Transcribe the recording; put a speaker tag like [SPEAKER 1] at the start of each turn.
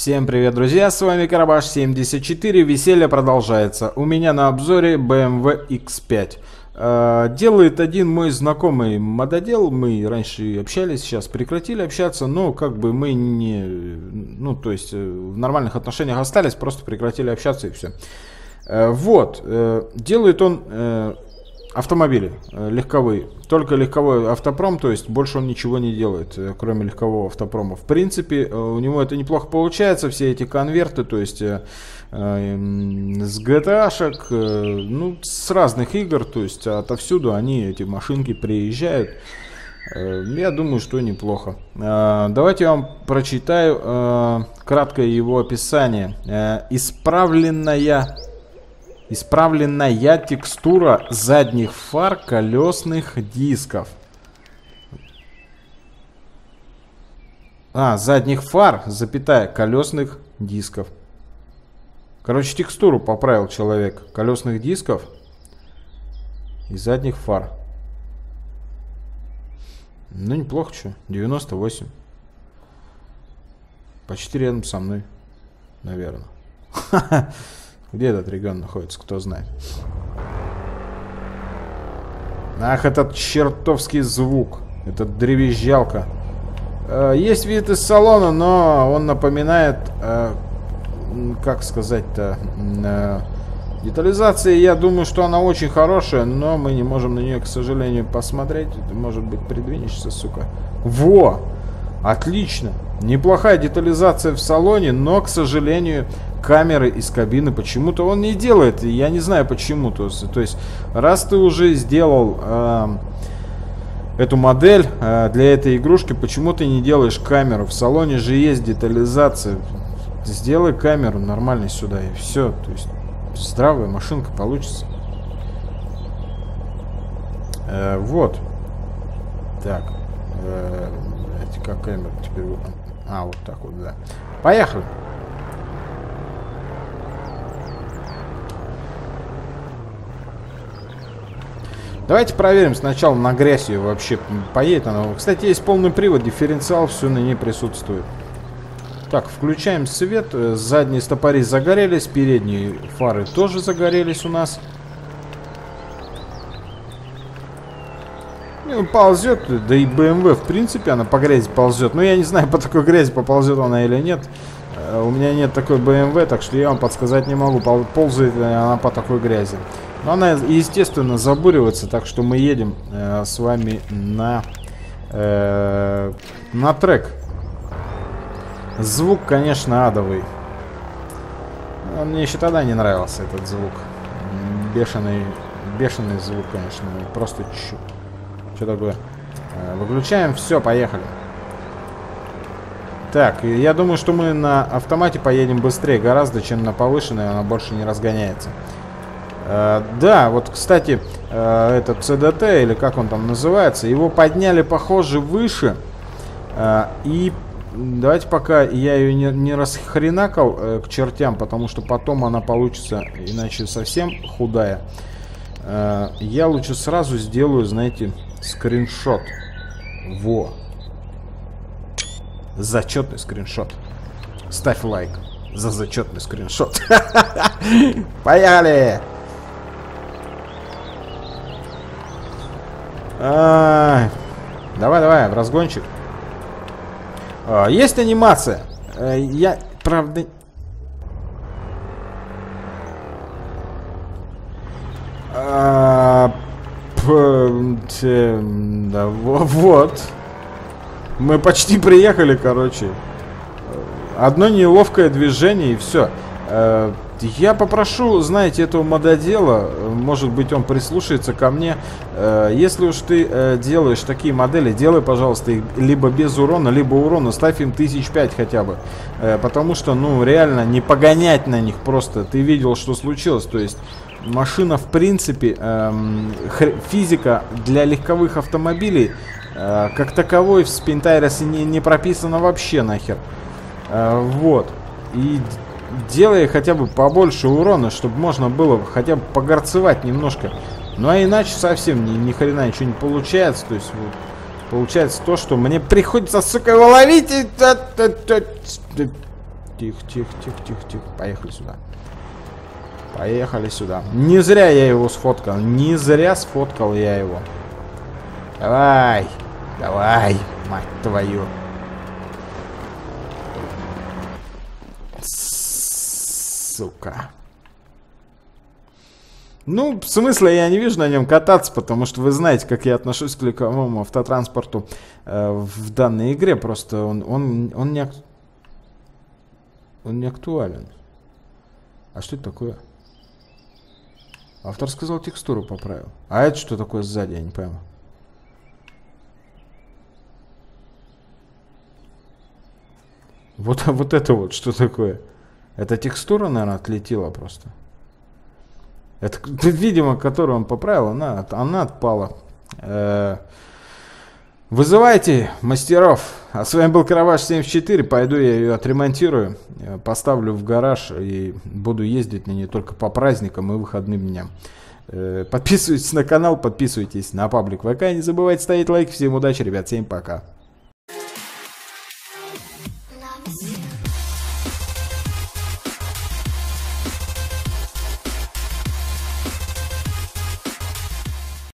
[SPEAKER 1] Всем привет, друзья, с вами Карабаш 74, веселье продолжается. У меня на обзоре BMW X5. Э, делает один мой знакомый мододел, мы раньше общались, сейчас прекратили общаться, но как бы мы не, ну то есть э, в нормальных отношениях остались, просто прекратили общаться и все. Э, вот, делает он автомобили легковые, только легковой автопром, то есть больше он ничего не делает, кроме легкового автопрома. В принципе, у него это неплохо получается, все эти конверты, то есть Э, с GTA-шек, э, ну, с разных игр, то есть отовсюду они, эти машинки, приезжают. Э, я думаю, что неплохо. Давайте я вам прочитаю краткое его описание. Исправленная, исправленная текстура задних фар колесных дисков. А, задних фар, запятая, колесных дисков. Короче, текстуру поправил человек колесных дисков и задних фар. Ну, неплохо, что. 98. Почти рядом со мной, наверное. Где этот регион находится, кто знает. Ах, этот чертовский звук. Этот древезжалка. Э, есть вид из салона, но он напоминает э, как сказать-то, э, детализация, я думаю, что она очень хорошая, но мы не можем на нее, к сожалению, посмотреть. Может быть, придвинешься, сука. Во! Отлично! Неплохая детализация в салоне, но, к сожалению, камеры из кабины почему-то он не делает. Я не знаю почему. То то есть раз ты уже сделал э, эту модель э, для этой игрушки, почему ты не делаешь камеру? В салоне же есть детализация. Сделай камеру нормальной сюда и все. То есть здравая машинка получится. Э, вот. Так. Э, как камера теперь... А, вот так вот, да. Поехали. Давайте проверим сначала на грязь ее вообще поедет она. Кстати, есть полный привод, дифференциал, все на ней присутствует. Так, включаем свет. Задние стопори загорелись, передние фары тоже загорелись у нас. Ну, ползет, да и BMW, в принципе, она по грязи ползет. Но я не знаю, по такой грязи поползет она или нет. Э, у меня нет такой BMW, так что я вам подсказать не могу, ползает она по такой грязи. Но она, естественно, забуривается, так что мы едем э, с вами на, э, на трек. Звук, конечно, адовый. Мне еще тогда не нравился этот звук. Бешеный, бешеный звук, конечно. Просто чу. Что такое? Э, выключаем, все, поехали. Так, я думаю, что мы на автомате поедем быстрее гораздо, чем на повышенной, она больше не разгоняется. Uh, да, вот, кстати, uh, этот CDT, или как он там называется, его подняли, похоже, выше. Uh, и Давайте пока я ее не, не расхренакал э, к чертям, потому что потом она получится, иначе совсем худая. Э, я лучше сразу сделаю, знаете, скриншот. Во. Зачетный скриншот. Ставь лайк за зачетный скриншот. Поехали! Давай, давай, в разгончик. А, есть анимация. Э, я, правда... А, да, вот. Мы почти приехали, короче. Одно неловкое движение и все. Э, я попрошу, знаете, этого мододела, может быть, он прислушается ко мне. Э, если уж ты э, делаешь такие модели, делай, пожалуйста, их либо без урона, либо урона, ставь им тысяч пять хотя бы. Э, потому что, ну, реально, не погонять на них просто. Ты видел, что случилось, то есть... Машина, в принципе, эм, физика для легковых автомобилей как таковой в не, не прописана вообще нахер. вот. И делай хотя бы побольше урона, чтобы можно было хотя бы погорцевать немножко. Ну а иначе совсем ни, ни хрена ничего не получается. То есть вот, получается то, что мне приходится, сука, его ловить. тихо, тихо, тихо, тихо, тихо. Поехали сюда. Поехали сюда. Не зря я его сфоткал. Не зря сфоткал я его. Давай. Давай, мать твою. Сука. Ну, в смысле, я не вижу на нем кататься, потому что вы знаете, как я отношусь к легковому автотранспорту э, в данной игре. Просто он, он, он, не, он не актуален. А что это такое? Автор сказал, текстуру поправил. А это что такое сзади, я не пойму. Вот, вот это вот, что такое? Это текстура, наверное, отлетела просто. Это, видимо, которую он поправил, она, она отпала. Э, вызывайте мастеров. А с вами был Караваш 74. Пойду я ее отремонтирую, э, поставлю в гараж и буду ездить на ней только по праздникам и выходным дням. Э, подписывайтесь на канал, подписывайтесь на паблик ВК. Не забывайте ставить лайки. Всем удачи, ребят. Всем пока.